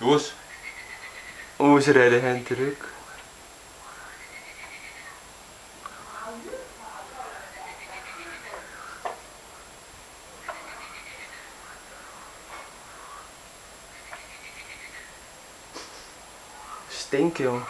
Jongens, Oh, ze rijden hen druk. Stinken, joh.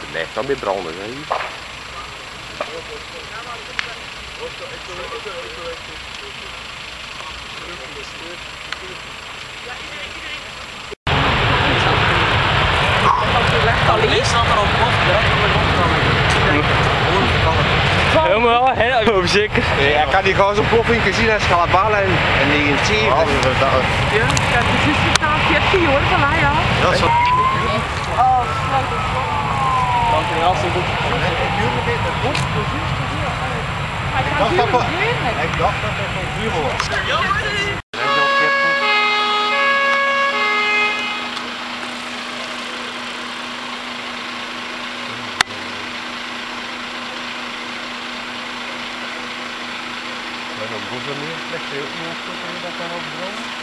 Het blijft dan weer branden, hè? Hier. Ja, iedereen, iedereen. Al Heel zeker. ik had die gasontploffing gezien in Schalabala in, in 1970. Ja, ik heb precies gedaan. 14 hoor, voilà ja. Dat is wat. Oh, sluit het dat we- weer. Ik dacht dat het van vuur was. não, do Jamil, para que eu não fosse